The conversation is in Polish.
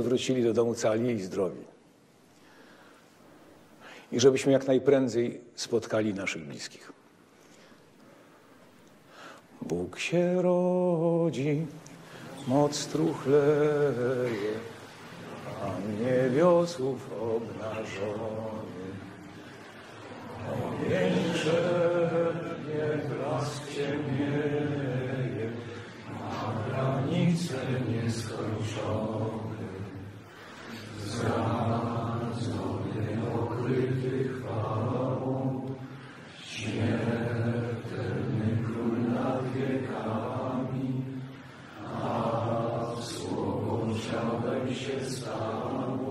wrócili do domu cali i zdrowi. I żebyśmy jak najprędzej spotkali naszych bliskich. Bóg się rodzi, moc truchleje, Pan niebiosów obnażony. Ogień szepnie, blask ciemnieje, na granice nieskończone. Ciałem się